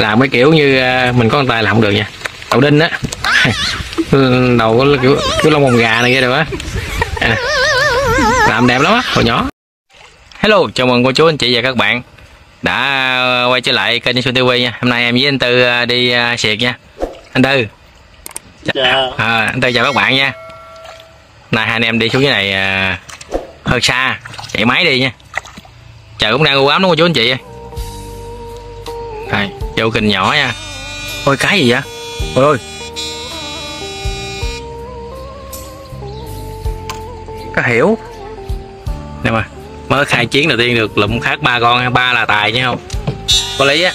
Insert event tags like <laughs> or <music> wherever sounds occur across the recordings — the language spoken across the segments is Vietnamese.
làm mấy kiểu như à, mình có con tay làm không được nha. Đậu đinh á. <laughs> Đầu có kiểu kiểu lông bồng gà này kia được á. À, làm đẹp lắm á hồi nhỏ. Hello chào mừng cô chú anh chị và các bạn. Đã quay trở lại kênh Xuân TV nha. Hôm nay em với anh Tư à, đi xiệt nha. Anh Tư. Dạ. à, anh Tư chào các bạn nha. Nay hai anh em đi xuống cái này hơi xa. Chạy máy đi nha. Trời cũng đang u ám đúng không chú anh chị đây vô kình nhỏ nha. Ôi, cái gì vậy? Ôi ôi. Có hiểu. Nè mà, mới khai chiến đầu tiên được lụm khác ba con ba là tài nha, không? Có lý á.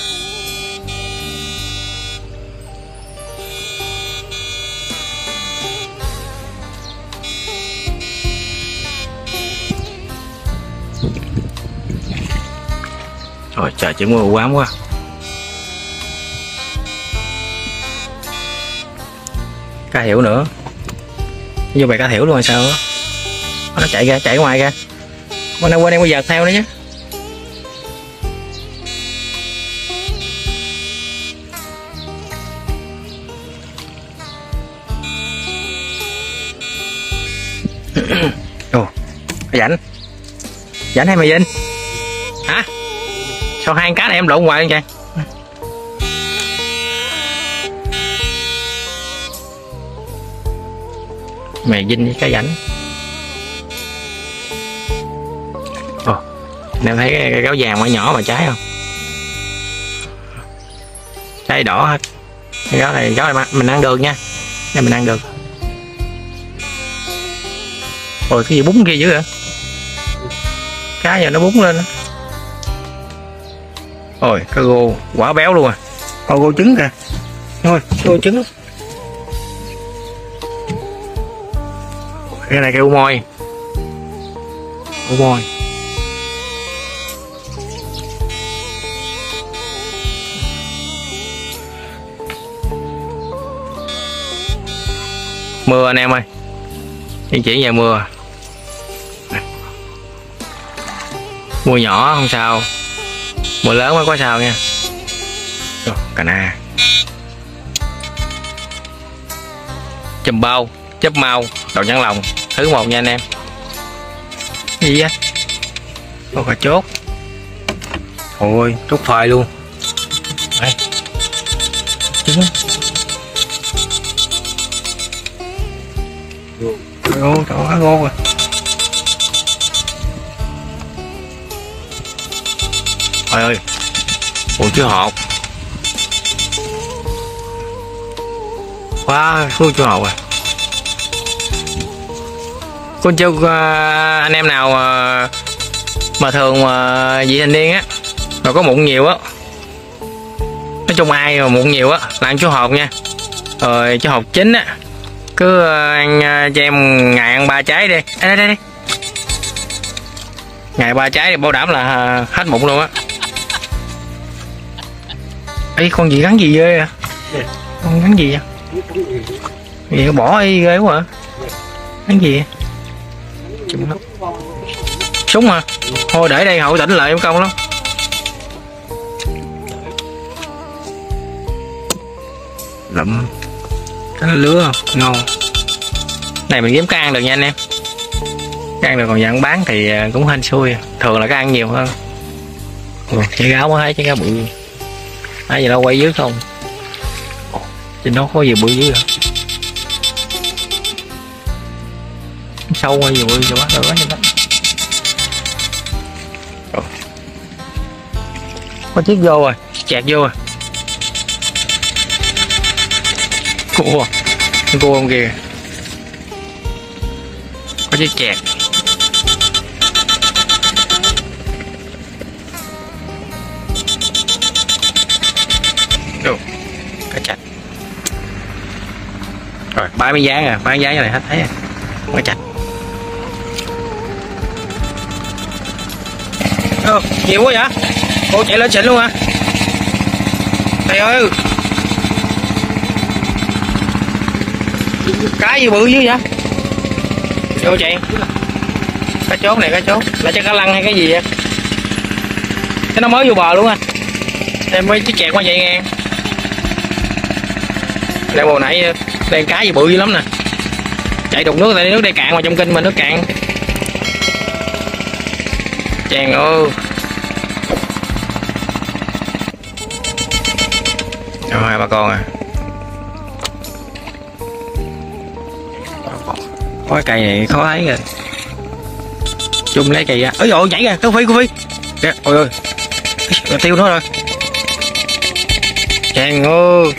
Rồi, trời chỉ mưa quá. Cá hiểu nữa. Như vậy cá hiểu luôn hay sao đó. Nó chạy ra, chạy ngoài ra. Con đây quên em bây giờ theo nữa chứ Ồ Rảnh Rảnh hay mày Vinh? Hả? Sao hai con cá này em lộn hoài vậy Mày dinh với cá rảnh Ồ Em thấy cái, cái gáo vàng mà nhỏ mà trái không? Trái đỏ hết. Cái gáo này gáo này mà- mình ăn được nha. Đây mình ăn được. Ôi cái gì bún kia dữ vậy? Cá giờ nó bún lên á. Ôi cá gô quả béo luôn à. Con gô trứng kìa. Thôi gô trứng. Cái này kêu môi môi Mưa anh em ơi. Di chuyển về mưa. Mưa nhỏ không sao. Mưa lớn mới có sao nha. Cà na. Chùm bao, Chớp mau. Đậu nhãn lòng Thứ một nha anh em. Gì vậy? Có cả chốt. Ôi chốt phơi luôn. Đây. Trứng Gô, trời ơi, gô rồi. Trời ơi. Ủa chứ hột Quá wow, chưa hột rồi. Con chú à, anh em nào mà, mà thường mà dị thanh niên á Mà có mụn nhiều á Nói chung ai mà mụn nhiều á Là ăn chú hột nha. Rồi chú hột chín á Cứ à, ăn à, cho em ngày ăn ba trái đi. Đây đây đây. Ngày ba trái thì bảo đảm là hết mụn luôn á. Ấy con gì gắn gì ghê à Con gắn gì vậy? Gì bỏ y ghê quá à Gắn gì vậy? Chụm lắm Súng hả? Thôi để đây hậu tỉnh lại em công lắm. Lụm Cái lứa không? Ngon. Này mình kiếm can được nha anh em. Can được còn nhận bán thì à, cũng hên xui. Thường là cái ăn nhiều hơn. Ồ, Trái gáo mới thấy trái gáo bự. Nãy giờ đâu quay dưới không? Trên đó có gì bự dưới à Sâu hay gì bự gì quá Rồi quá trên đó Ồ. Có chiếc vô rồi, Chẹt vô rồi. Cua Cua không kìa. Có chiếc chẹt. Đồ cá chạch rồi bán miếng dán à bán dán này, hết, thấy rồi. Cá chạch Ô, nhiều quá vậy? Cô chạy lên xịn luôn hả? Thầy ơi! Cá gì bự dữ vậy? Vô chạy. Cá chốt này cá chốt. Là chắc cá lăng hay cái gì vậy? Cái nó mới vô bờ luôn anh em mới chiếc kẹt quá vậy nghe. Đây hồi nãy đèn cá gì bự dữ lắm nè. Chạy đục nước tại nước đây cạn mà trong kinh mà nước cạn chàng ơi. Rồi, hai ba con à. Có cái cây này khó thấy rồi chung lấy cây ra. Ơi dồi nhảy ra. Có phi có phi. Kìa ôi ơi Ây, tiêu nó rồi. Chàng ơi.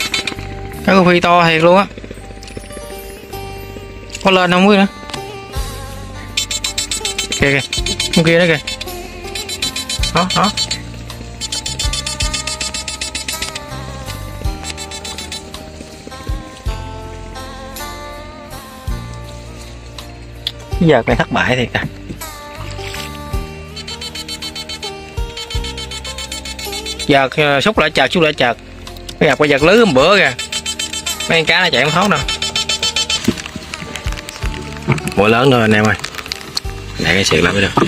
Cái con phi to thiệt luôn á. Có lên không biết nữa. Kìa kìa. Con kia đó kìa đó đó giờ này thất bại thiệt à. Giờ ờ, xúc lại chợt xúc lại chợt bây giờ bây giật lưới một bữa kìa. Mấy con cá nó chạy không thoát đâu. Mùa lớn rồi anh em ơi. Để cái sự lại mới được.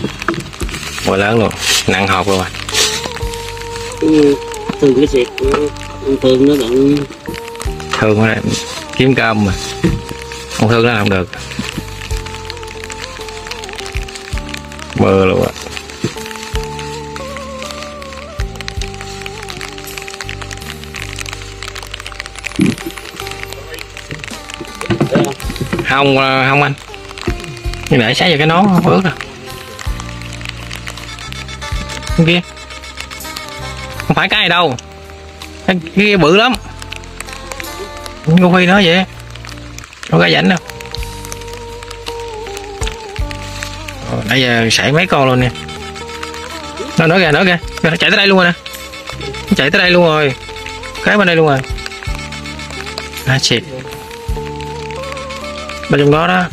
Mùa lớn luôn nặng hộp luôn à Ừ, thường cái xịt thường nó đặng thương quá kiếm cơm mà. Không thương nó làm được. Mơ luôn á không ờ, không anh. Nhưng để sáng vào cái nón không ướt đâu con kia. Không phải cái này đâu. Cái cái kia bự lắm. Con phi nó vậy. Có cái rảnh đâu. Rồi, nãy giờ xảy mấy con luôn nè. Nó nữa kìa nữa kìa. Nó chạy tới đây luôn rồi nè. Nó chạy tới đây luôn rồi. Cái bên đây luôn rồi. À xịt bên trong đó đó.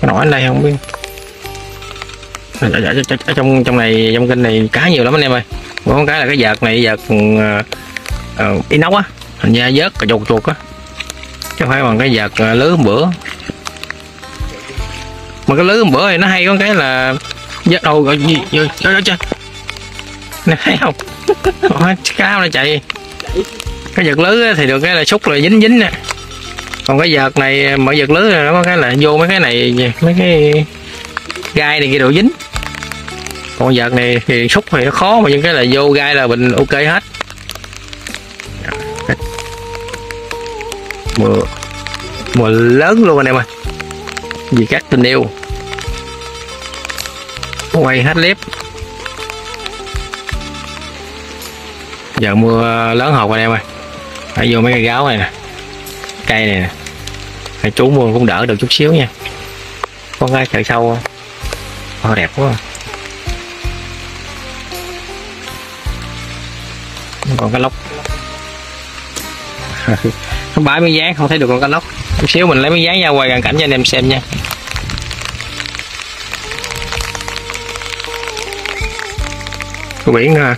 Cái nổi anh đây không biết ở, ở, ở, ở trong trong này trong kênh này cá nhiều lắm anh em ơi. Có một cái là cái vợt này vợt uh, inox á hình như vớt và chuột chuột á. Chứ không phải bằng cái vợt ờ, uh, lưới hôm bữa. Mà cái lưới hôm bữa thì nó hay có cái là vớt đâu gọi gì rồi trời ơi trời nè thấy không? <laughs> Cao nó chạy. Cái vợt lưới thì được cái là xúc là dính dính nè. Còn cái vợt này mở vợt lưới là nó có cái là vô mấy cái này mấy cái gai này kia độ dính con vợt này thì xúc thì nó khó mà những cái là vô gai là mình ok hết. Mùa mùa lớn luôn anh em ơi. Vì các tình yêu. Quay hết clip. Giờ mưa lớn hột anh em ơi. Phải vô mấy cây gáo này nè cây này nè. Phải chú mua cũng đỡ được chút xíu nha. Con cái chạy sâu không ờ, oh, đẹp quá. Còn cái lóc không <laughs> bãi miếng dán, không thấy được con cá lóc. Chút xíu mình lấy miếng dán ra quay gần cảnh cho anh em xem nha. Có biển ha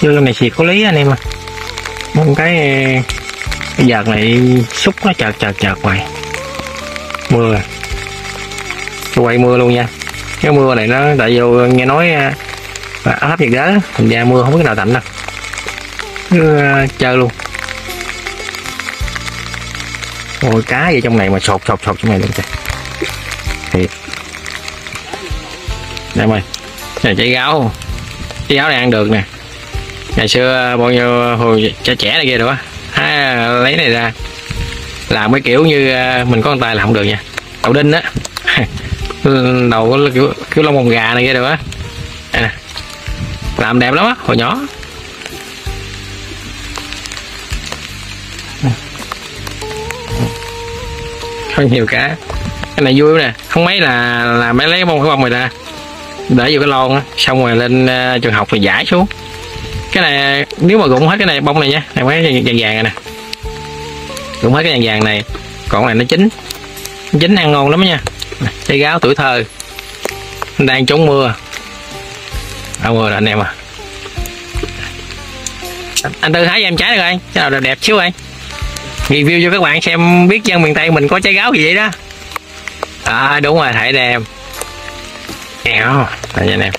vô trong này xịt có lý anh em à một cái à, cái giật này xúc nó chợt chợt chợt hoài. Mưa. Tôi quay mưa luôn nha. Cái mưa này nó, tại vô nghe nói à, à, áp nhiệt đới thành ra mưa không biết nào tạnh đâu. Cứ ờ, chơi luôn. Ôi cá gì trong này mà sột sột sột trong này luôn kìa. Thiệt. Đây mày. Này trái gáo. Trái gáo này ăn được nè. Ngày xưa bao nhiêu hồi trẻ trẻ này kia rồi á lấy này ra. Làm cái kiểu như ờ, mình có con tay là không được nha. Đậu đinh á. <laughs> Đầu có kiểu kiểu lông bồng gà này kia rồi á. Đây nè làm đẹp lắm á hồi nhỏ. Không nhiều cá cái này vui nè. Không mấy là là mấy lấy bông cái bông này ra. Để vô cái lon á xong rồi lên uh, trường học thì giải xuống. Cái này nếu mà rụng hết cái này bông này nha. Này mấy vàng vàng này nè. Rụng hết cái vàng vàng này. Còn này nó chín. Nó chín ăn ngon lắm nha. Trái gáo tuổi thơ. Đang chống mưa đâu rồi anh em à. Anh tư hái cho em trái được anh cái nào đẹp đẹp xíu anh review cho các bạn xem biết dân miền tây mình có trái gáo gì vậy đó. À đúng rồi thảy đem kéo anh em.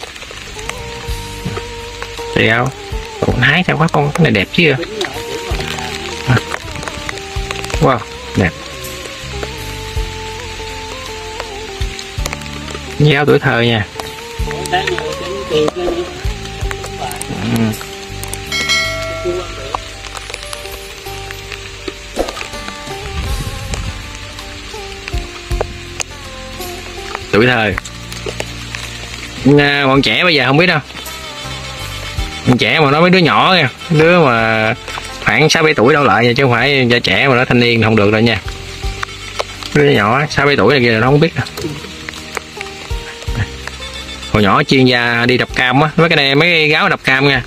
Trái gáo. Cũng hái sao quá, con cái này đẹp chứ wow, đẹp. Gáo tuổi thơ nha tuổi thơ à, bọn trẻ bây giờ không biết đâu. Bọn trẻ mà nói mấy đứa nhỏ nha đứa mà khoảng sáu bảy tuổi đâu lại nha chứ không phải da trẻ mà nó thanh niên không được đâu nha. Đứa nhỏ sáu bảy tuổi này kia là nó không biết đâu hồi nhỏ chuyên gia đi đập cam á. Mấy cái này, mấy cái gáo đập cam nha.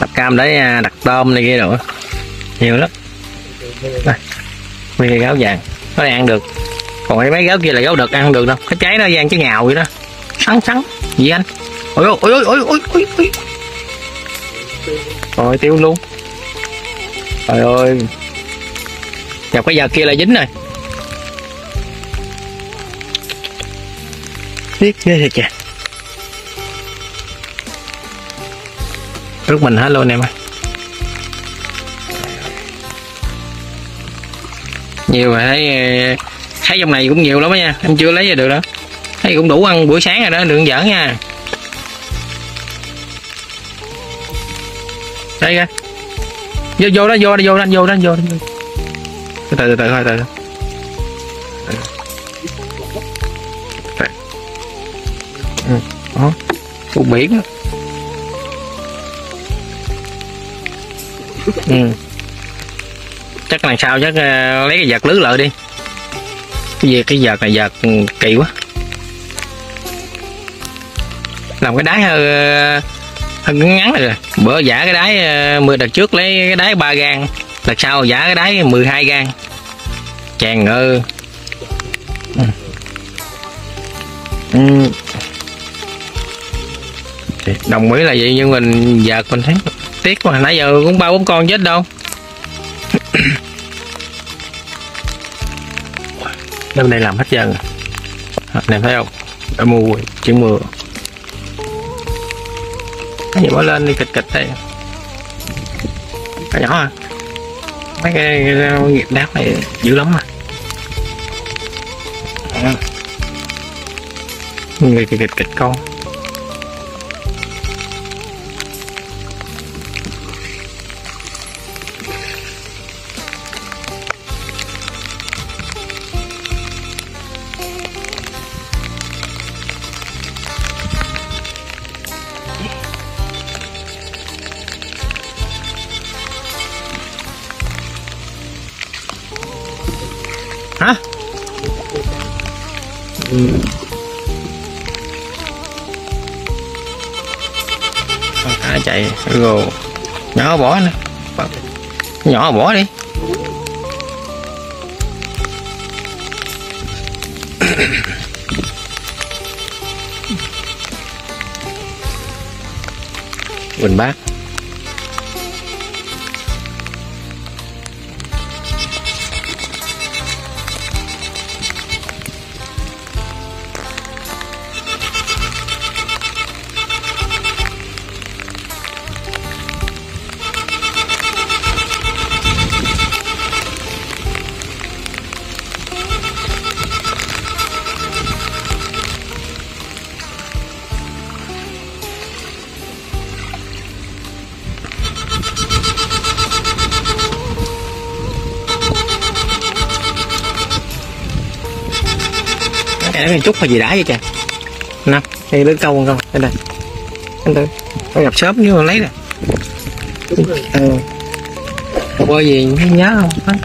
Đập cam để à, đặt tôm này kia rồi nhiều lắm. Đây. Mấy cái gáo vàng. Nó ăn được. Còn mấy gáo kia là gáo đực ăn được đâu. Cái trái nó gian cái ngào vậy đó. Sắn sắn. Gì anh? Ôi ôi ôi ôi ôi ôi ôi. Rồi, tiêu luôn. Trời ơi. Gặp cái giờ kia là dính rồi. Tiếc ghê thiệt kìa. Rút mình hết luôn em ơi. Nhiều mà thấy thấy trong này cũng nhiều lắm đó nha. Em chưa lấy ra được đó, thấy cũng đủ ăn buổi sáng rồi đó đừng giỡn nha. Đây kìa vô vô đó vô đó vô đó vô đó vô đó. Từ từ từ từ thôi từ từ. Vùng biển ừ. chắc lần sau chắc ờ, lấy cái vợt lưới lợi đi. Cái gì, cái vợt này vợt kỳ quá. Làm cái đáy hơi ờ, hơi ngắn rồi. Bữa giả cái đáy ờ, mười, đợt trước lấy cái đáy ba gan đợt sau giả cái đáy 12 gan chàng ơi. Ừ. Ừ. Đồng ý là vậy nhưng mình giờ mình thấy tiếc quá. Nãy giờ cũng ba bốn con chết đâu. <coughs> Năm nay làm hết trơn anh em thấy không? Đã mua chuyển mưa. Cái gì bỏ lên đi kịch kịch đây. Cái nhỏ à? Mấy cái, cái đáp này dữ lắm mà người kịch kịch kịch con. Ừ. con cá chạy gồ. Nhỏ bỏ nữa, nhỏ bỏ đi. Quỳnh bác. Cái này chút hay gì đã vậy trời? Nè đây đến câu con đây đây. Anh tư có gặp sớm nhưng mà lấy nè. Ừ. bơi gì nhớ không?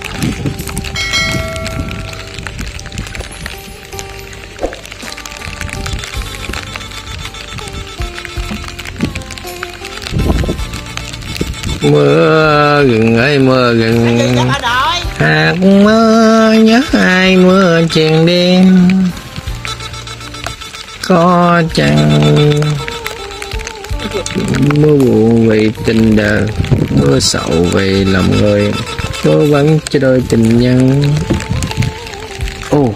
Mưa gừng ơi mưa gừng hạt mưa nhớ ai mưa chèn đêm có chăng? Mưa buồn vì tình đời mưa sầu vì lòng người, cố vẫn cho đôi tình nhân. Ồ,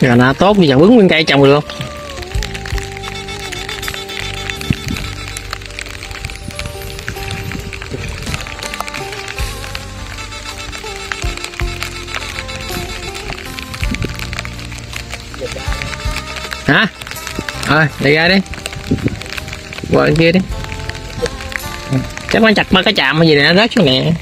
gà na tốt bây giờ bứng nguyên cây trồng được không? Thôi, đi ra đi. Qua bên kia đi. Chắc nó chặt ba cái chạm hay gì để nó rớt xuống nè